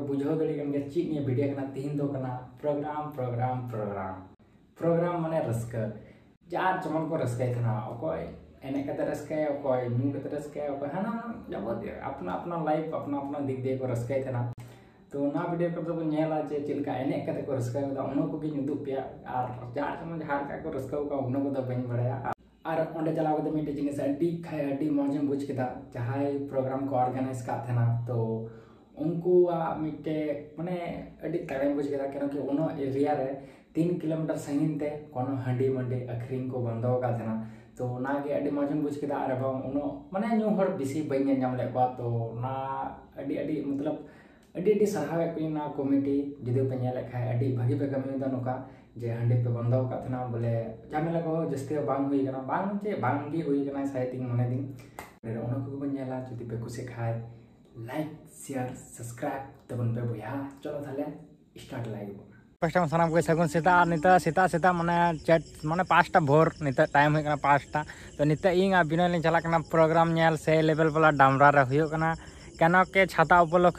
बुझाव दड़ी कन गे चीज़ कना तिहिन दो कना प्रोग्राम प्रोग्राम प्रोग्राम प्रोग्राम माने रस्क जार चमन को रस्क एने कते रस्क जबत अपना अपना लाइफ अपना अपना दिक दे को तो ना वीडियो को तो एने कते को रस्क दा उनो को गिन दुपिया आर जार चमन जहार का अंडे खाय अड्डी मौजम बुझ केदा जहाय प्रोग्राम को ऑर्गेनाइज का थे तो उनको मिटे माने अड्डी तगड़े बुझ केदा क्यों कि उनो एरिया रे तीन किलोमीटर संगीन ते कोनो हंडी मंडी अखरिंग को बंदो का तो ना के अड्डी मौजम बुझ केदा और उनो माने न्यू हर बिसी तो ना अड्डी अड्डी मतलब अड्डी अड्डी सराहवे को ना कमिटी जुदी पे नेले भागी पे कमी नुका जे हंडी पे बंदो का थे बोले झमेला को जस्ती बांग हुई हुई कना साइतिंग मने दिन रे ओनो पे कुसे खाय लाइक शेयर सब्सक्राइब तबन पे बुया चलो थाले स्टार्ट लाइक पाँचटा सामान को सगुन सेता नित सेता सेता माने चट माने भोर नित टाइम पाँचटा तो नित इन बिना चला प्रोग्राम से लेवल वाला डामरा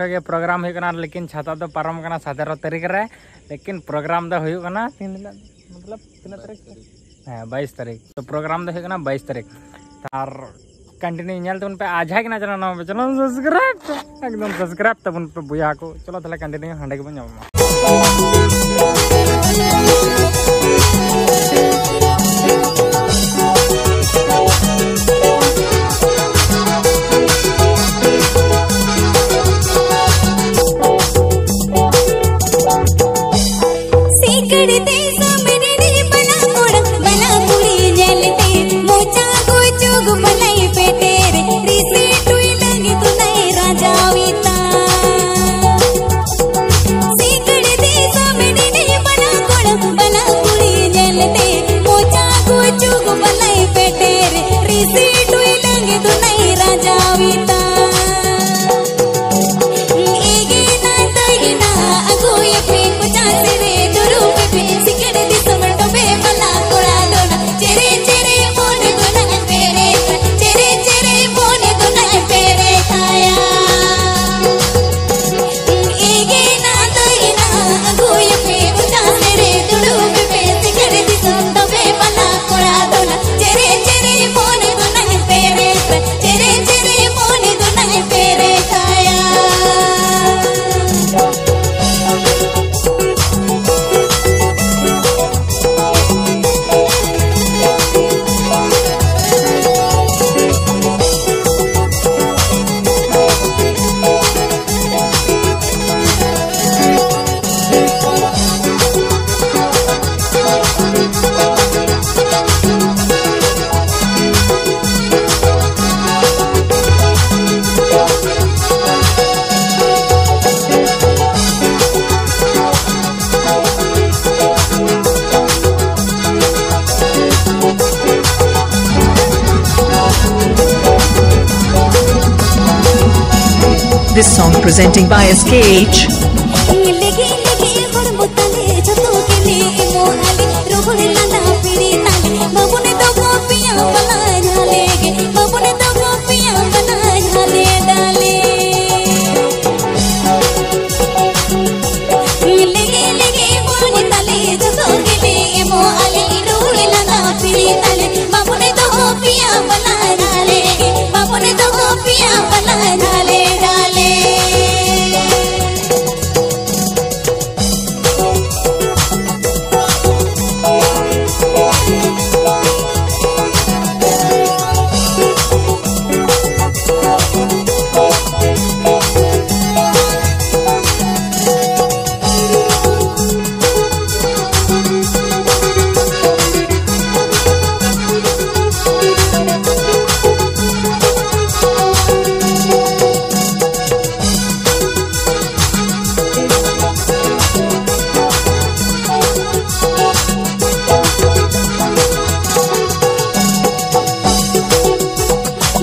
के प्रोग्राम होना लेकिन छाता तो पारम कना सतेरो तारीख रे लेकिन प्रोग्राम तो हो दिन मतलब तारीख हाँ बाईस तारीख तो प्रोग्राम तो होना बस तारीख तार कंटिन्यू नेल तबन पे आजा के चलो चलो सब्सक्राइब एकदम सब्सक्राइब तबन पे बुया को चलो तेल कंटिन्यू हंडे के This song presenting by SKH.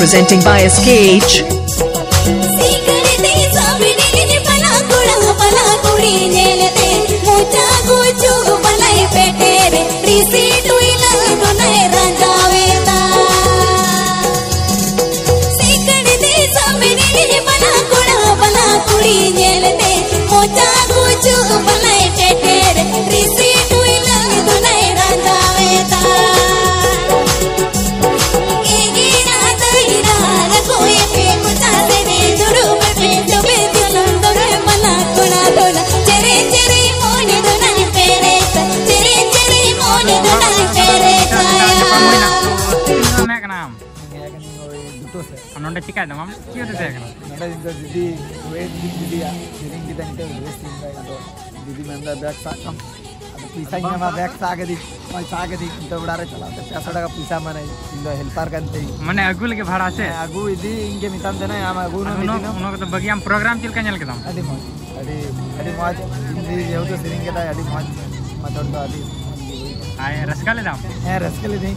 presenting by SKH. ಬೆಟ್ಟಿ ಕಾಯ್ದ ಮಾಮ್ ಕ್ಯೂರಿಟಿ ಆಗೋಣ ನೋಡೋದಿಂದ ದಿದಿ ವೇಟ್ ದಿದಿಯ ದಿರಿಂಗಿ ದಂಟೆ ವೇಸ್ಟಿಂಗ್ ಆಯಿತು ದಿದಿ ಮಂದ ಬ್ಯಾಗ್ ಸಾಕಂ ಅದು ಪೀಸಾ ಇಂಗ ಮಾ ಬ್ಯಾಗ್ ಸಾಗದಿ ಮೈ ಸಾಗದಿ ಇಂತ ಉಡಾರೆ ಚಲಾತೆ ಪ್ಯಾಸಡಗ ಪೀಸಾ ಮನೆ ಇಂದ ಹೆಲ್ಪರ್ ಕಂತೆ ಮನೆ ಅಗುಲ್ಗೆ ಭಾಡ ಆಸೆ ಅಗು ಇದಿ ಇಂಗೆ ಮಿತಾನ್ ದೇನ ಯಾಮ ಅಗು ನೋ ಮಿದಿನ ಉನಗ ತ ಬಗಿಯಾಂ ಪ್ರೋಗ್ರಾಮ್ ಚಿಲ್ಕ ನೆಲ್ಕದಂ ಅದಿ ಮೋಜ್ ಅದಿ ಅದಿ ಮೋಜ್ ಇಂದಿ ಯಾವುದು ದಿರಿಂಗಿ ದ ಅದಿ ಮೋಜ್ ಮಾತಾಡ್ತಾ ಅದಿ रसगुल्ले दाम रसगुल्ले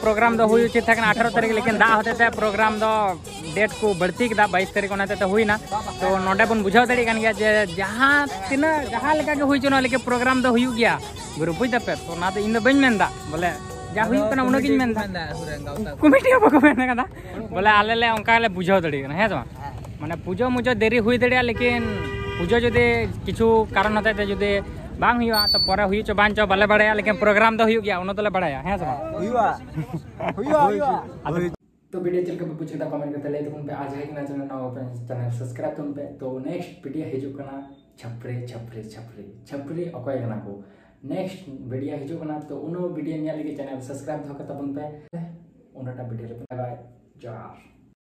प्रोग्राम दो हुई, उचित था अठारह तारीख, लेकिन दा होते थे प्रोग्राम दो डेट को बढ़ती के बाईस तारीख होते तो हुई ना। तो नोडे बन बुझाव दाड़ीकान गया जे जहाँ तीना, जहाँ लेका हुई चुना, लेकिन प्रोग्राम दो तो हुई गया गुरु बुझ दपे तो ना तो इन बन मेन बोले तो बोले, आले ले, उनका ले बुझा दाड़ीकान है तो माने पूजा मुझे देरी हुई दाड़िया लेकिन पूजा जदि किचु कारण होते जदि ᱵᱟᱝ ᱦᱩᱭᱩᱜᱼᱟ ᱛᱚ ᱯᱚᱨᱮ ᱦᱩᱭ ᱪᱚ ᱵᱟᱝ ᱪᱚ ᱵᱟᱞᱮ ᱵᱟᱲᱟᱭᱟ ᱞᱮᱠᱤᱱ ᱯᱨᱳᱜᱨᱟᱢ ᱫᱚ ᱦᱩᱭᱩᱜ ᱜᱮᱭᱟ ᱚᱱᱟ ᱫᱚᱞᱮ ᱵᱟᱲᱟᱭᱟ ᱦᱮᱸ तो वीडियो चलकर पे पूछे तो कमेंट करते ले तुम तो पे आज है कि ना चैनल तो ना ओपन चैनल सब्सक्राइब तुम पे तो नेक्स्ट वीडियो हजू करना छपरे छपरे छपरे छपरे अकोय करना को। नेक्स्ट वीडियो हजू करना तो उन वीडियो निया लेके चैनल सब्सक्राइब धो के तबन पे उनटा वीडियो पे बाय जोहार